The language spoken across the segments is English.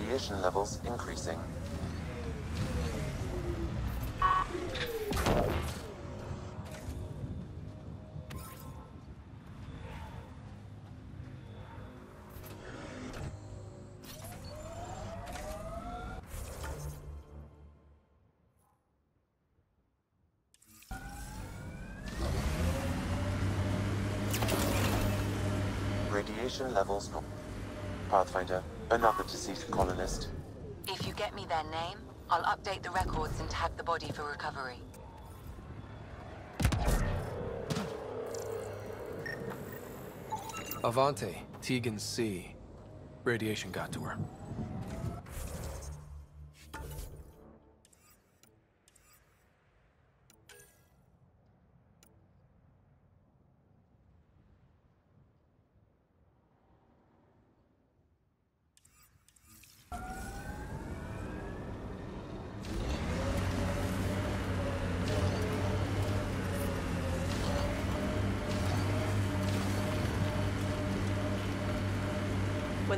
Radiation levels increasing. Radiation levels no- Pathfinder, another deceased colonist. If you get me their name, I'll update the records and tag the body for recovery. Avante, Tegan C. Radiation got to her.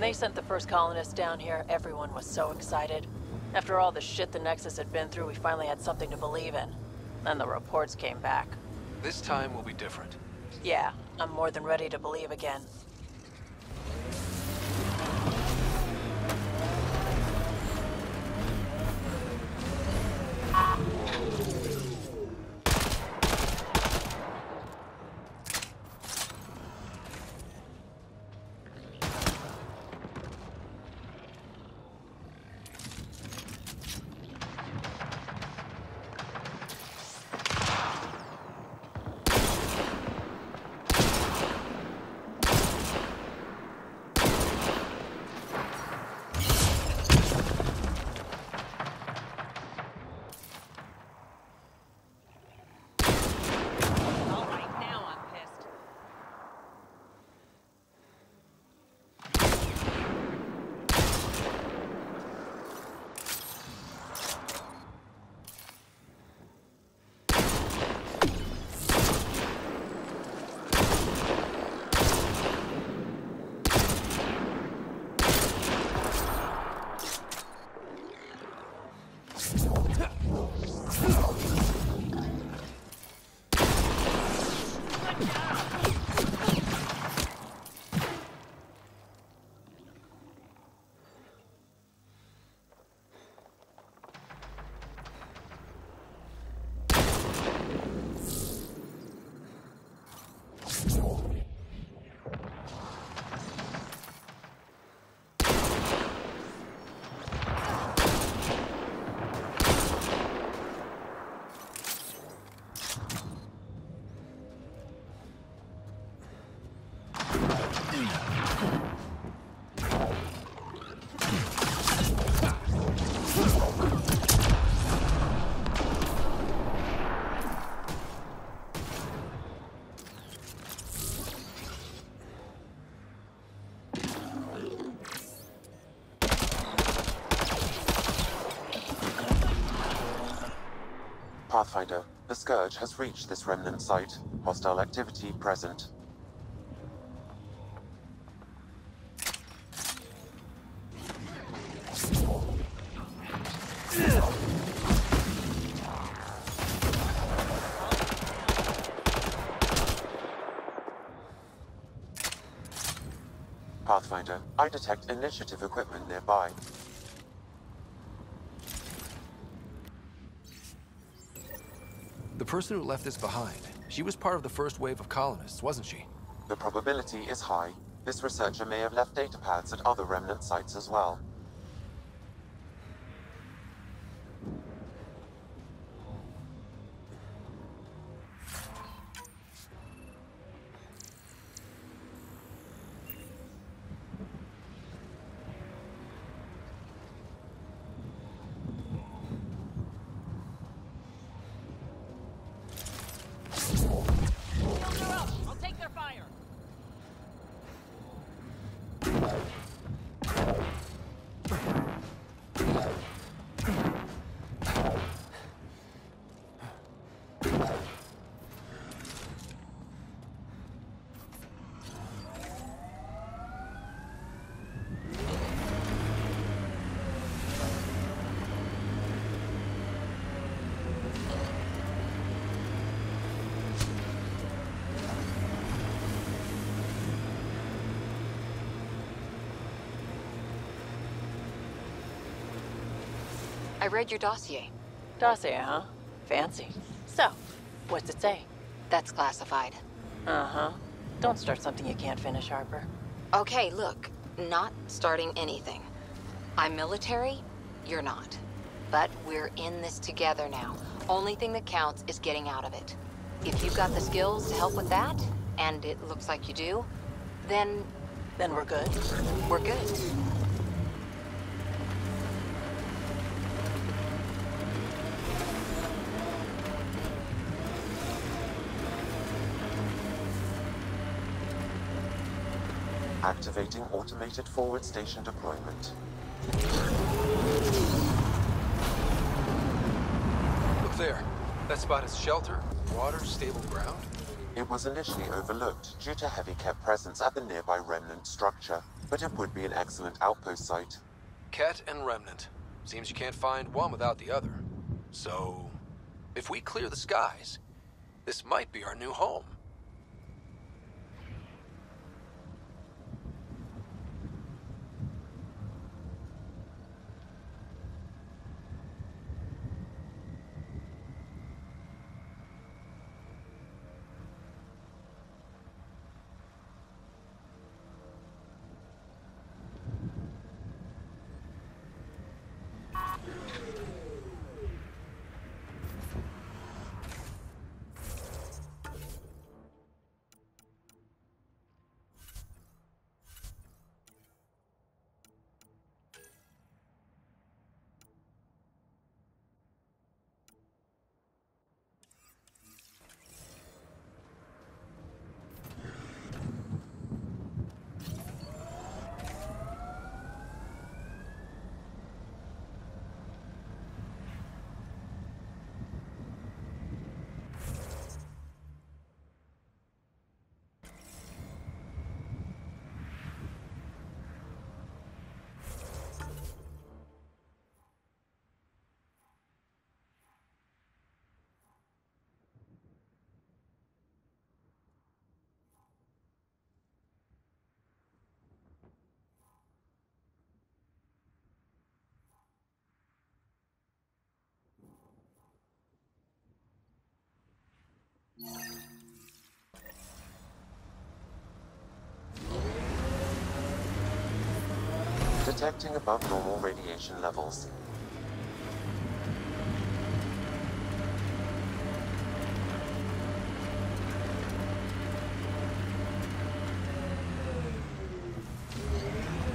They sent the first colonists down here, everyone was so excited. After all the shit the Nexus had been through, we finally had something to believe in. Then the reports came back. This time will be different. Yeah, I'm more than ready to believe again. Pathfinder, the Scourge has reached this remnant site. Hostile activity present. Pathfinder, I detect initiative equipment nearby. Person who left this behind, she was part of the first wave of colonists, wasn't she? The probability is high. This researcher may have left data pads at other remnant sites as well. I read your dossier. Dossier, huh? Fancy. So, what's it say? That's classified. Uh-huh. Don't start something you can't finish, Harper. Okay, look, not starting anything. I'm military, you're not. But we're in this together now. Only thing that counts is getting out of it. If you've got the skills to help with that, and it looks like you do, then Then we're good. we're good. Activating automated forward station deployment. Look there. That spot is shelter, water, stable ground. It was initially overlooked due to heavy kett presence at the nearby remnant structure, but it would be an excellent outpost site. Kett and Remnant. Seems you can't find one without the other. So, if we clear the skies, this might be our new home. Detecting above normal radiation levels.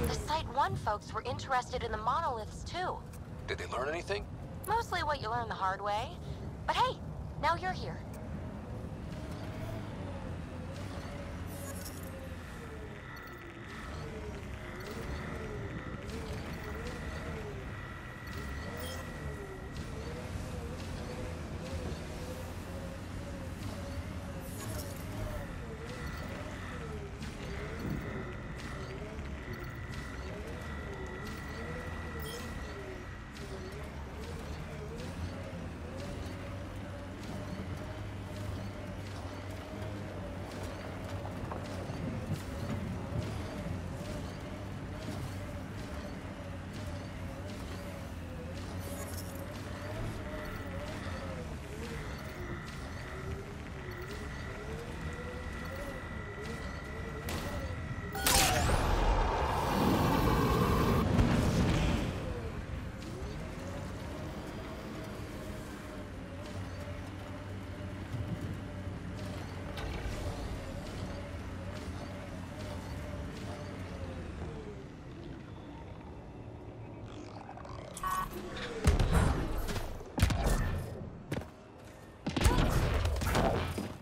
The Site 1 folks were interested in the monoliths too. Did they learn anything? Mostly what you learn the hard way. But hey, now you're here.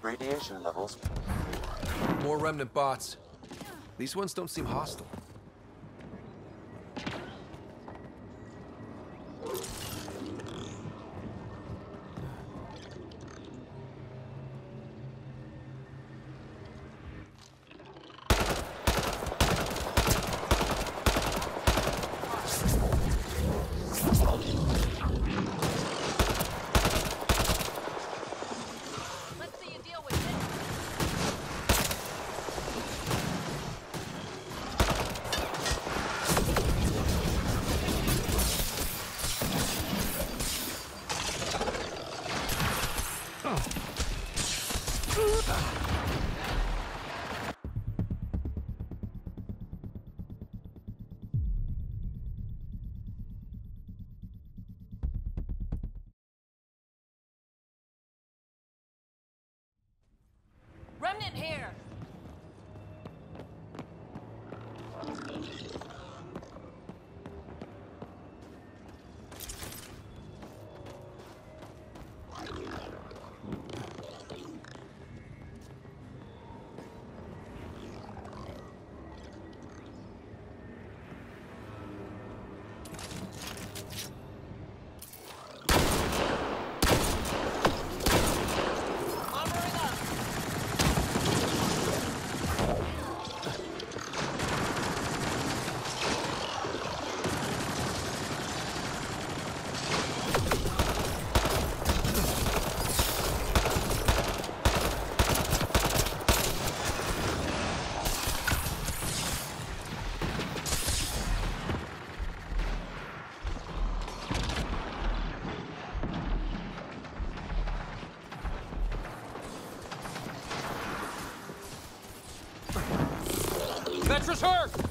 Radiation levels. More Remnant bots. These ones don't seem hostile. Captures her!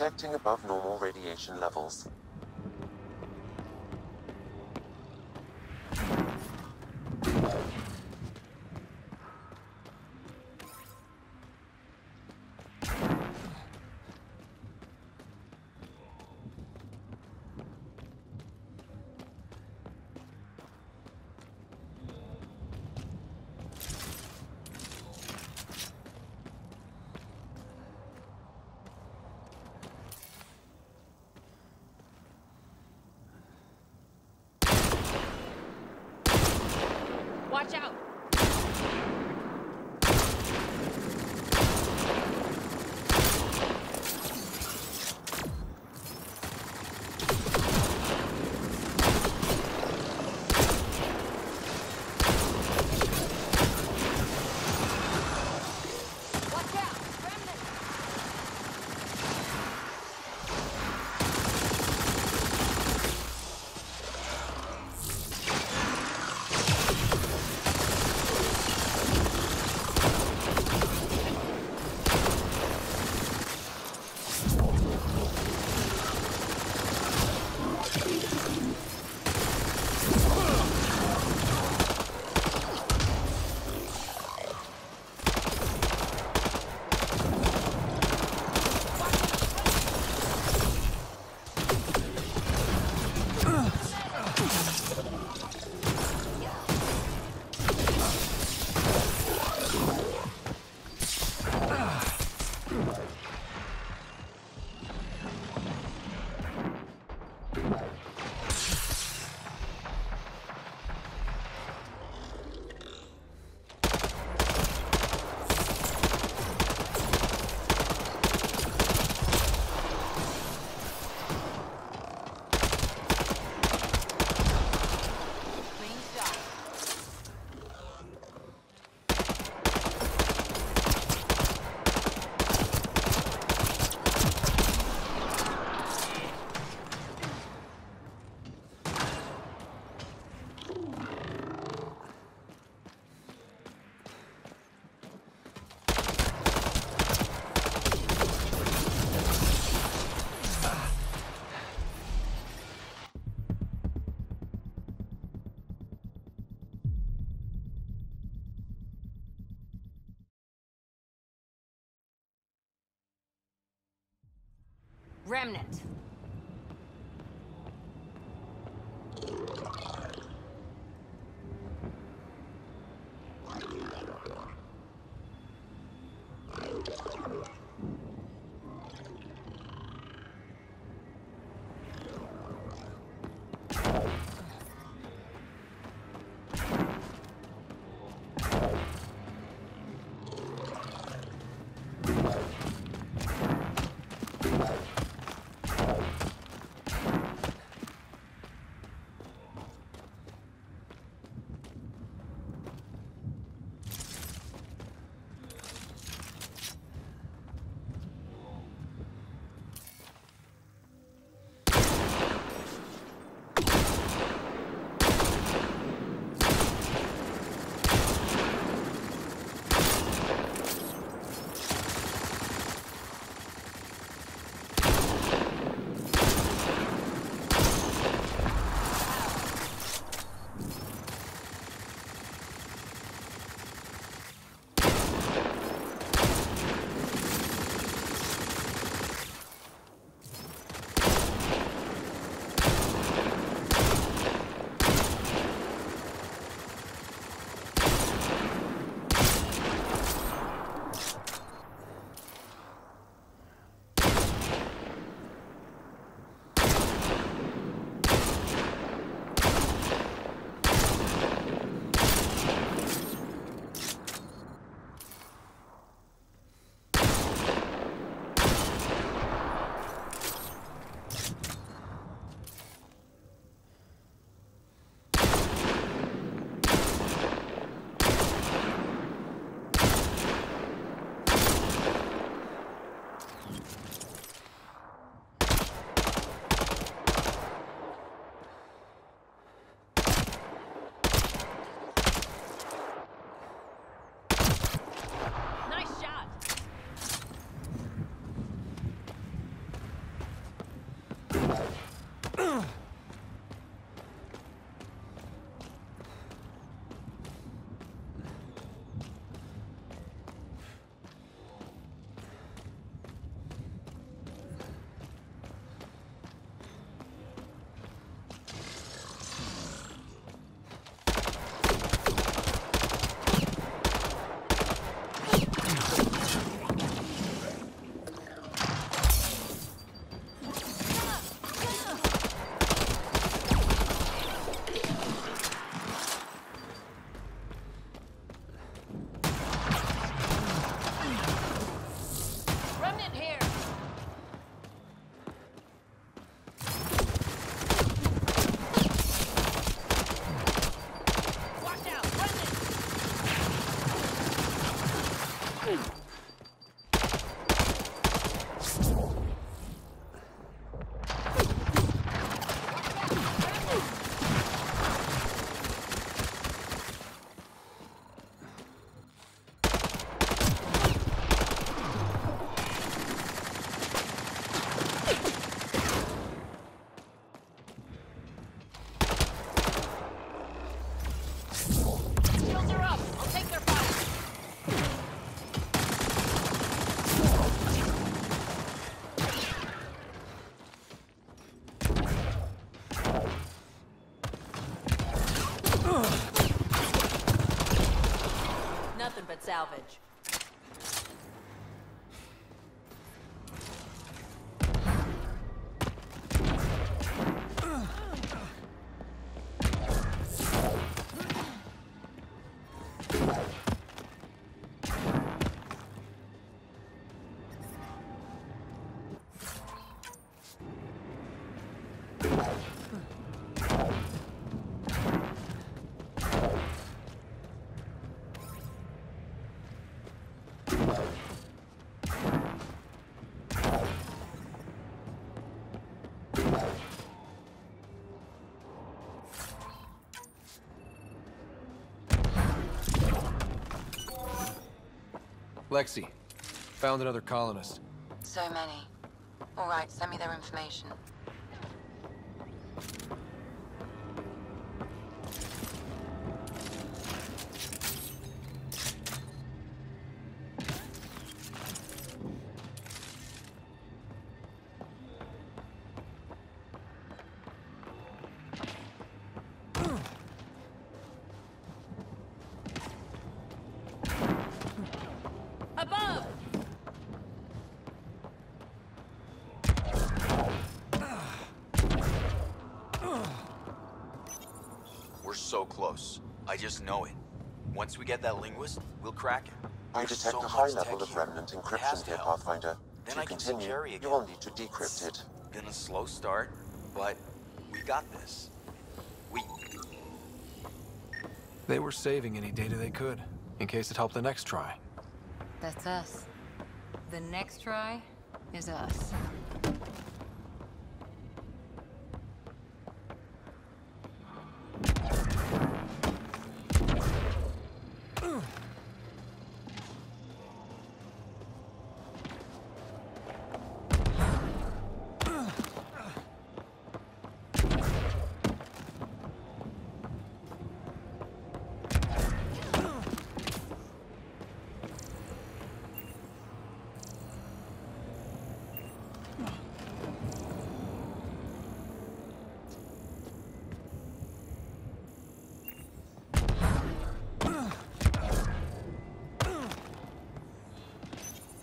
Detecting above normal radiation levels. Remnant. Salvage. Lexi, found another colonist. So many. All right, send me their information. I just know it. Once we get that linguist, we'll crack it. I There's detect so a high level of remnant It has encryption here, help. Pathfinder. Then to I can see continue, you will need to decrypt it. Been a slow start, but we got this. We They were saving any data they could, in case it helped the next try. That's us. The next try is us.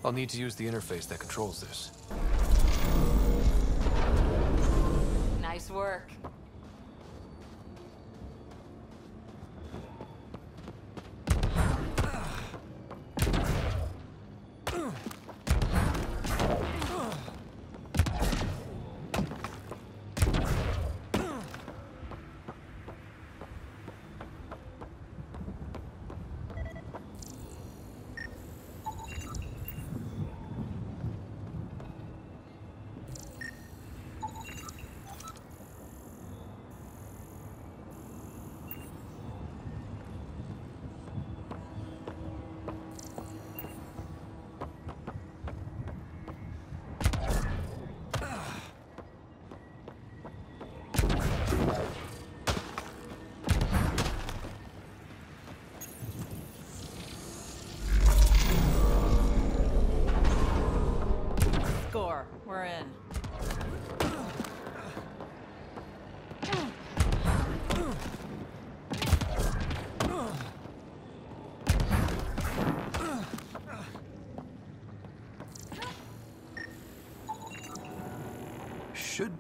I'll need to use the interface that controls this. Nice work.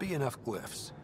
Be enough glyphs.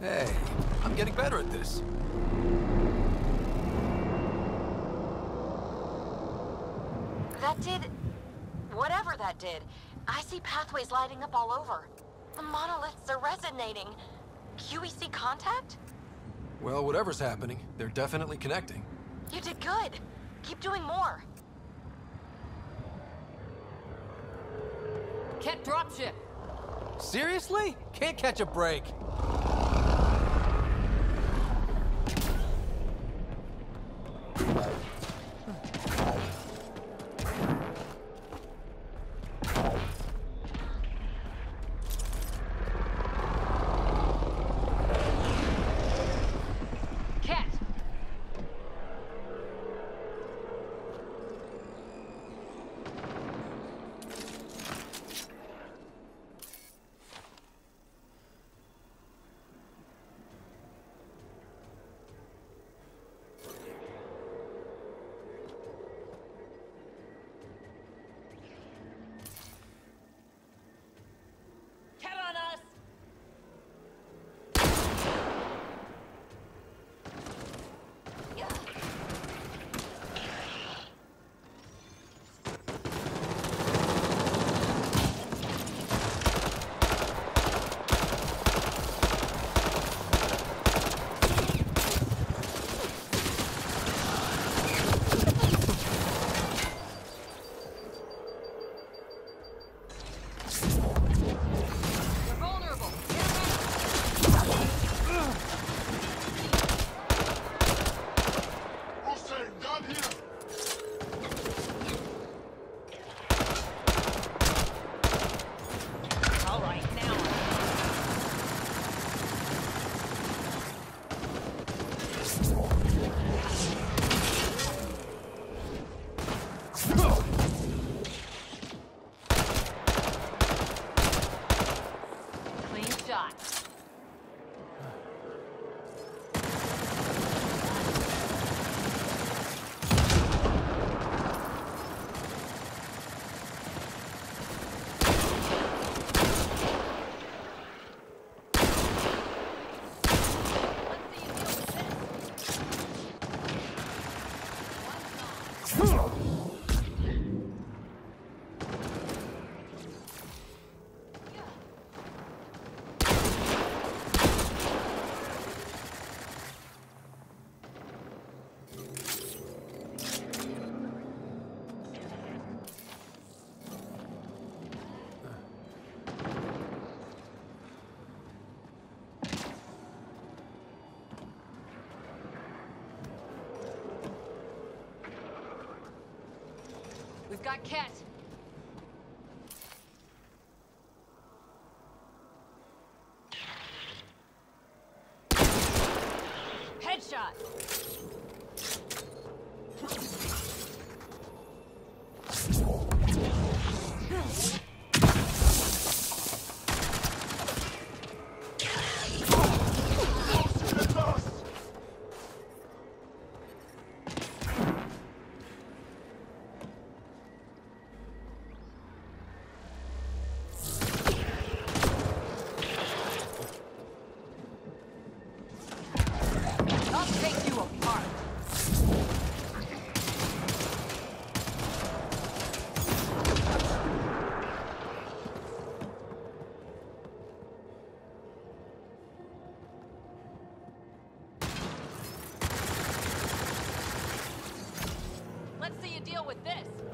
Hey, I'm getting better at this. That did... whatever that did. I see pathways lighting up all over. The monoliths are resonating. QEC contact? Well, whatever's happening, they're definitely connecting. You did good. Keep doing more. Kett dropship. Seriously? Can't catch a break. We've deal with this!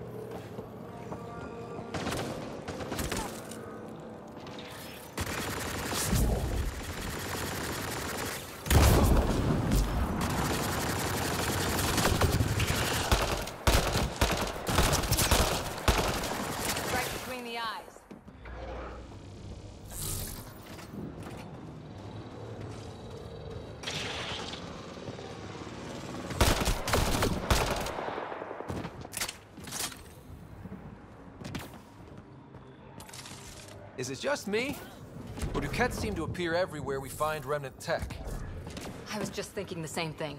Is it just me? Or do kett seem to appear everywhere we find remnant tech? I was just thinking the same thing.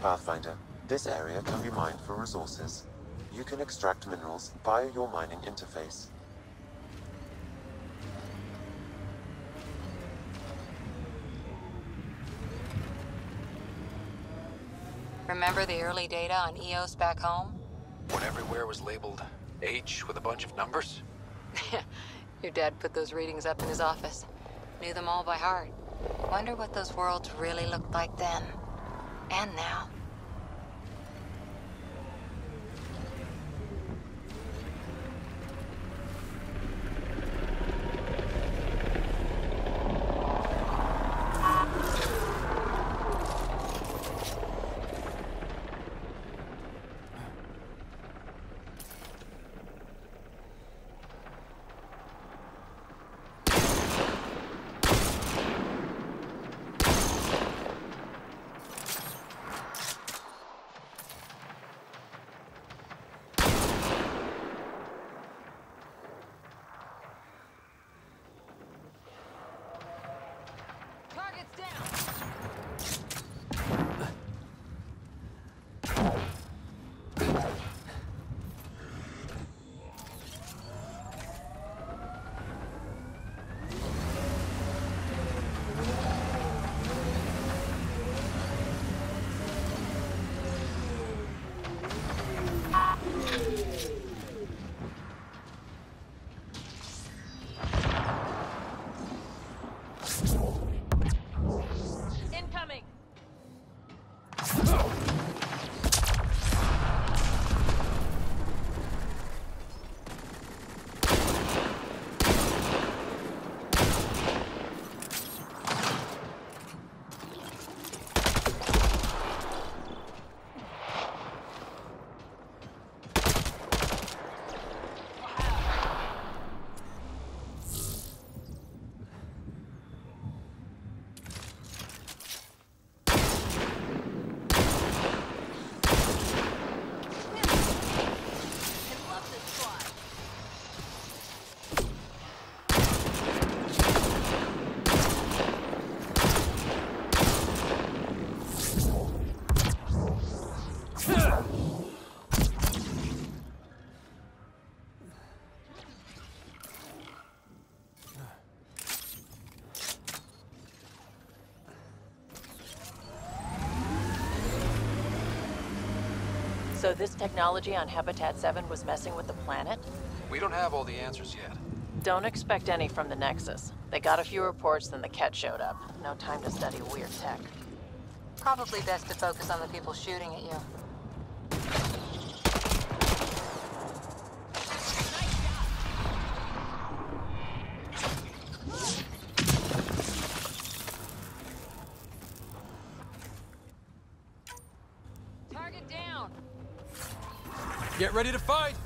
Pathfinder, this area can be mined for resources. You can extract minerals via your mining interface. Remember the early data on Eos back home? When everywhere was labeled H with a bunch of numbers? Your dad put those readings up in his office. Knew them all by heart. Wonder what those worlds really looked like then. And now. So this technology on Habitat 7 was messing with the planet? We don't have all the answers yet. Don't expect any from the Nexus. They got a few reports, then the kett showed up. No time to study weird tech. Probably best to focus on the people shooting at you. Get ready to fight!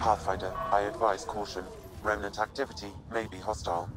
Pathfinder, I advise caution. Remnant activity may be hostile.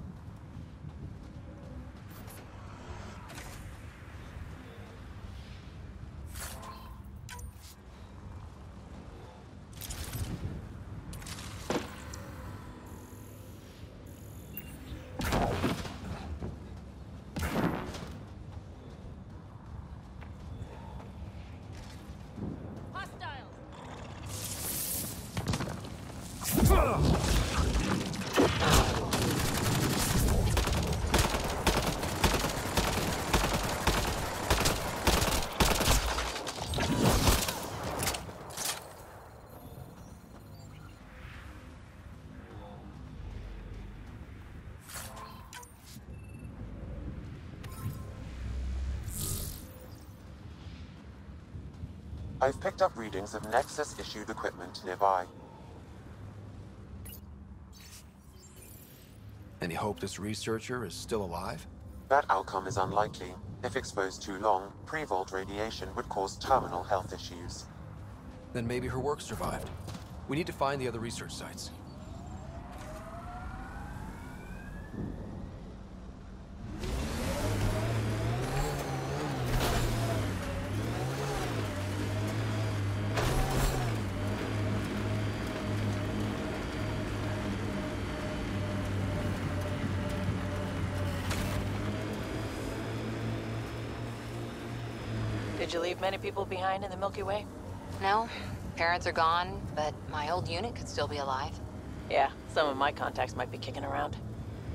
I've picked up readings of Nexus issued equipment nearby. Any hope this researcher is still alive? That outcome is unlikely. If exposed too long, pre-vault radiation would cause terminal health issues. Then maybe her work survived. We need to find the other research sites. Many people behind in the Milky Way? No, parents are gone, but my old unit could still be alive. Yeah, some of my contacts might be kicking around.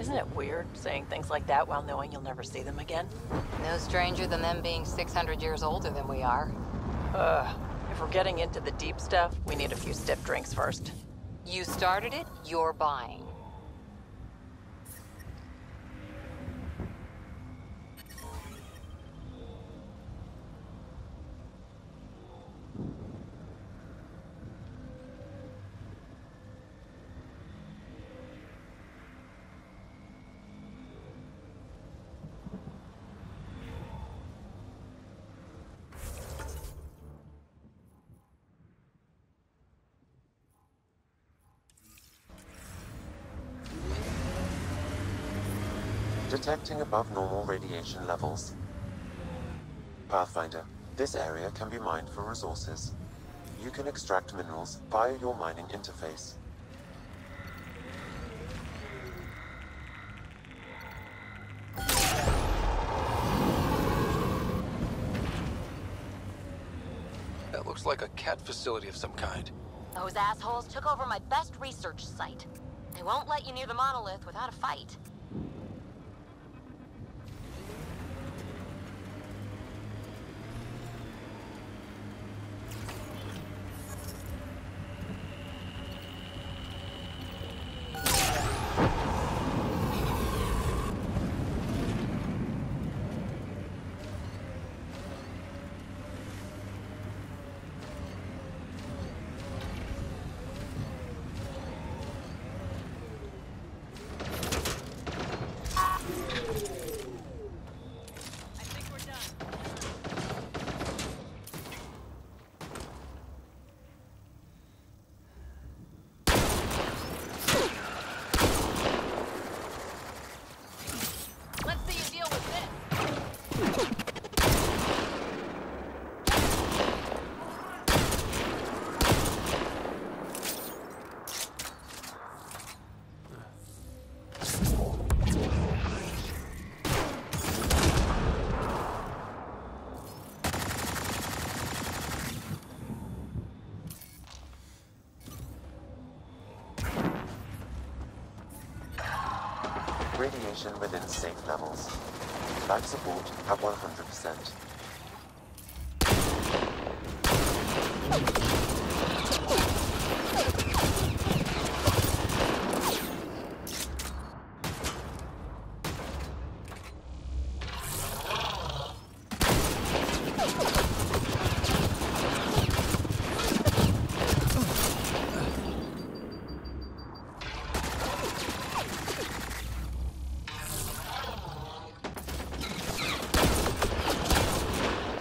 Isn't it weird saying things like that while knowing you'll never see them again? No stranger than them being 600 years older than we are. Ugh. If we're getting into the deep stuff, we need a few stiff drinks first. You started it, you're buying. Detecting above normal radiation levels. Pathfinder, this area can be mined for resources. You can extract minerals via your mining interface. That looks like a kett facility of some kind. Those assholes took over my best research site. They won't let you near the monolith without a fight. Radiation within safe levels. Life support at 100%.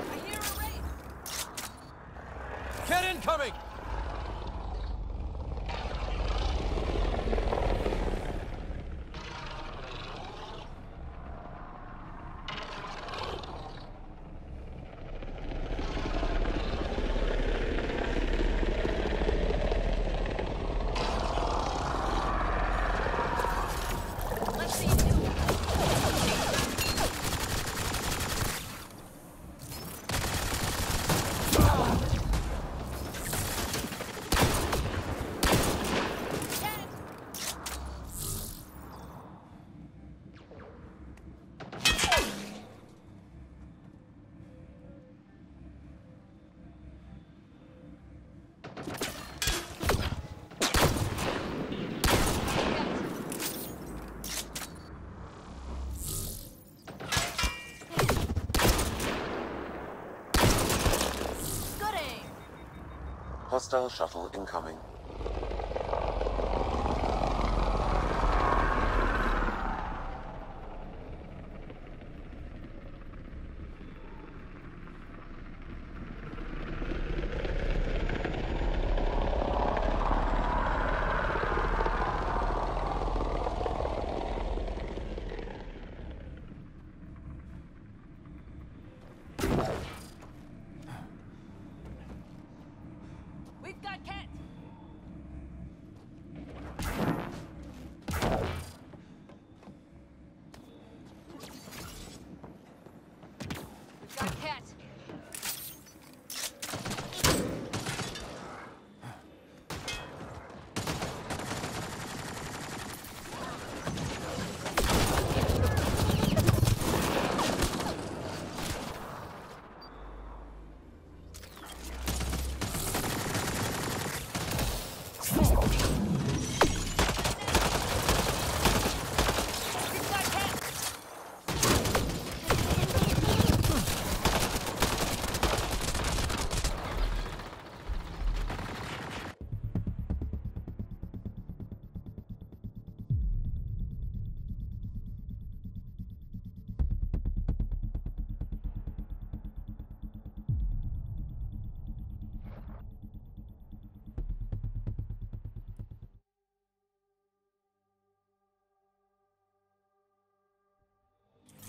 I hear a race. Kett incoming! Let's see you deal with Good aim. Hostile shuttle incoming.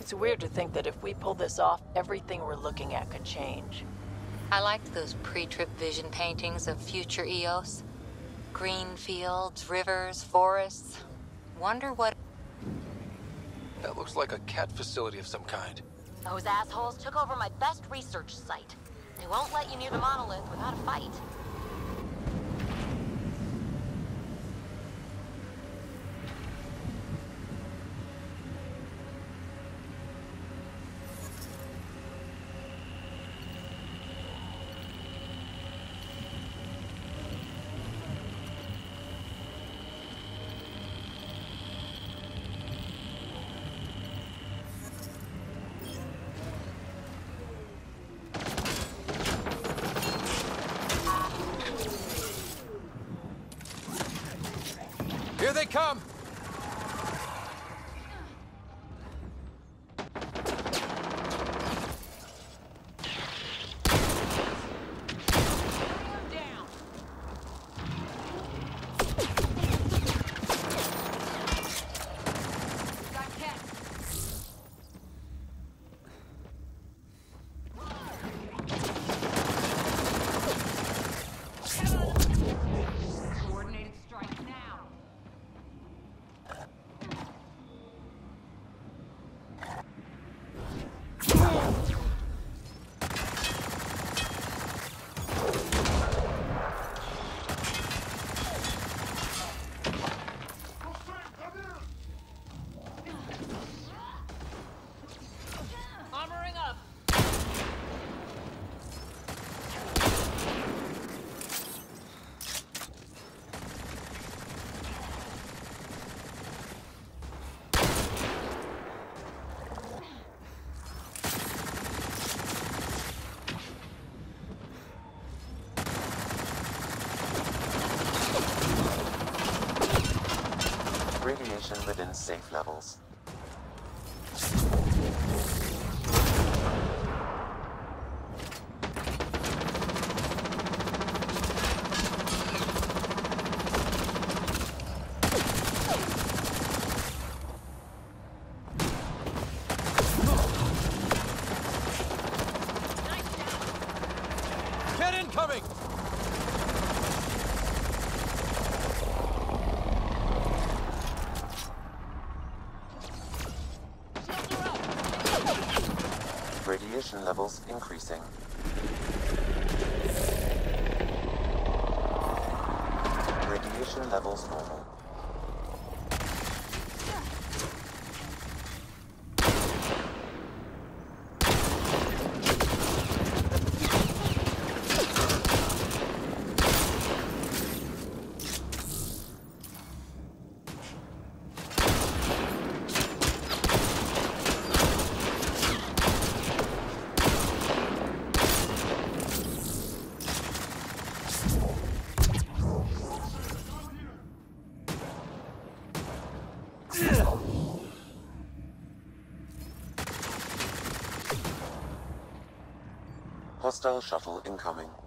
It's weird to think that if we pull this off, everything we're looking at could change. I liked those pre-trip vision paintings of future Eos. Green fields, rivers, forests. Wonder what... That looks like a kett facility of some kind. Those assholes took over my best research site. They won't let you near the monolith without a fight. Here they come! Down. Got Ken. Coordinated strike now. Armoring up. Within safe levels. Kett incoming! Radiation levels increasing. Radiation levels normal. Hostile shuttle incoming.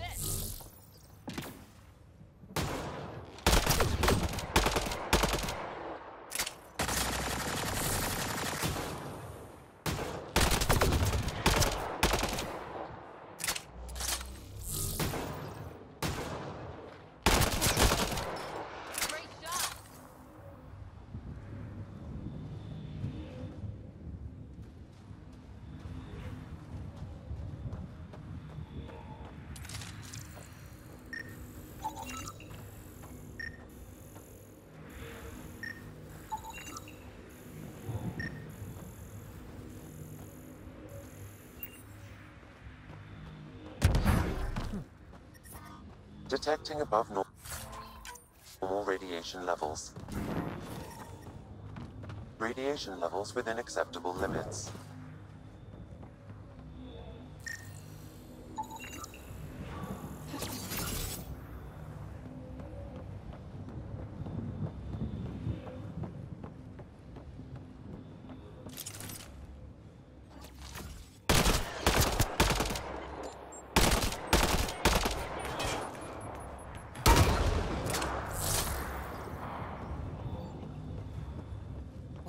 This. Detecting above nor- normal radiation levels. Radiation levels within acceptable limits.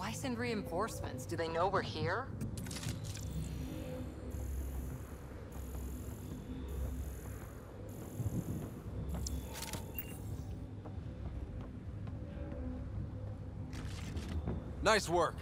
Why send reinforcements? Do they know we're here? Nice work.